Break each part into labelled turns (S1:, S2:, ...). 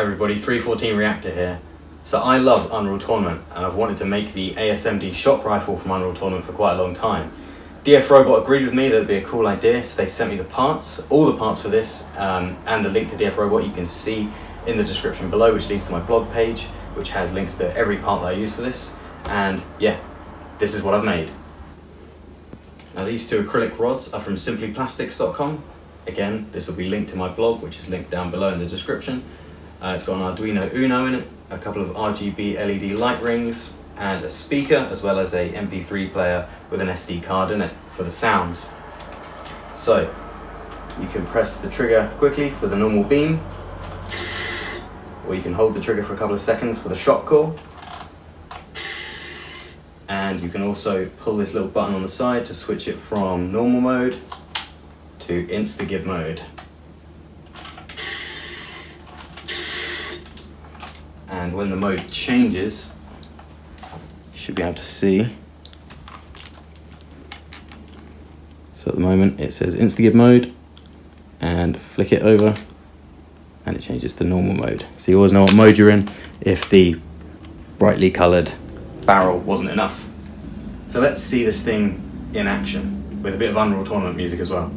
S1: Hi everybody, 314 Reactor here. So I love Unreal Tournament and I've wanted to make the ASMD shock rifle from Unreal Tournament for quite a long time. DF Robot agreed with me that it'd be a cool idea, so they sent me the parts, all the parts for this, um, and the link to DF Robot you can see in the description below, which leads to my blog page, which has links to every part that I use for this. And yeah, this is what I've made. Now these two acrylic rods are from simplyplastics.com. Again, this will be linked to my blog, which is linked down below in the description. Uh, it's got an Arduino Uno in it, a couple of RGB LED light rings, and a speaker, as well as a MP3 player with an SD card in it for the sounds. So, you can press the trigger quickly for the normal beam, or you can hold the trigger for a couple of seconds for the shock ball. And you can also pull this little button on the side to switch it from normal mode to Instagib mode. And when the mode changes you should be able to see. So at the moment it says Instagib mode and flick it over and it changes to normal mode. So you always know what mode you're in if the brightly coloured barrel wasn't enough. So let's see this thing in action with a bit of Unreal Tournament music as well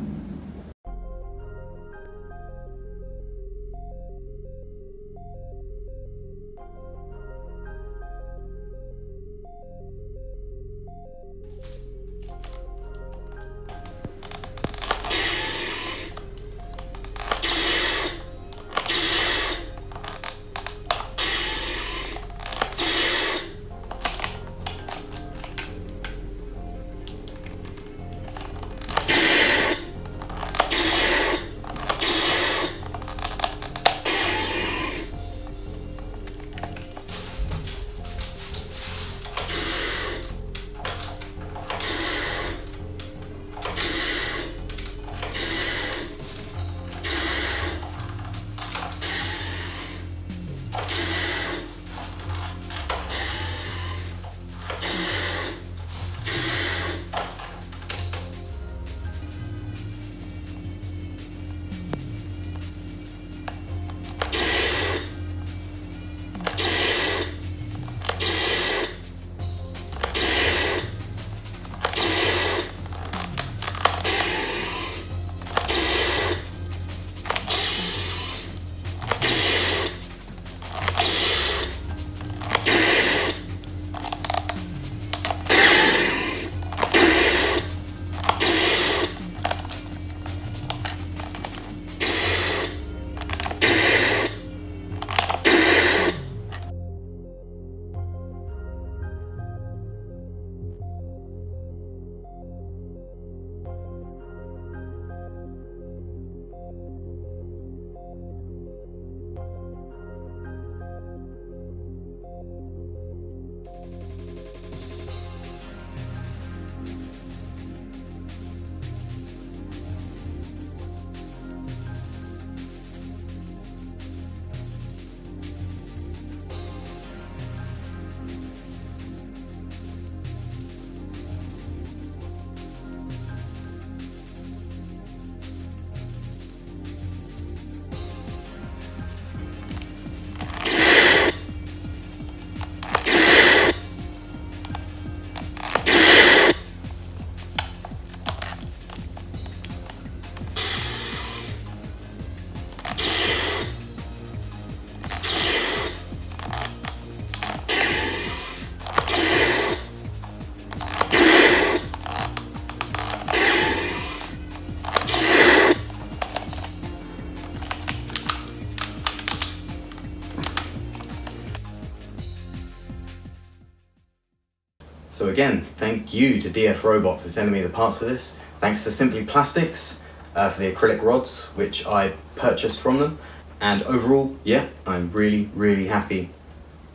S1: So again, thank you to DF Robot for sending me the parts for this. Thanks to Simply Plastics uh, for the acrylic rods, which I purchased from them. And overall, yeah, I'm really, really happy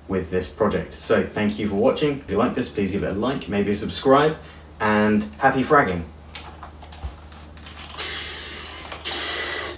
S1: with this project. So thank you for watching. If you like this, please give it a like, maybe a subscribe, and happy fragging.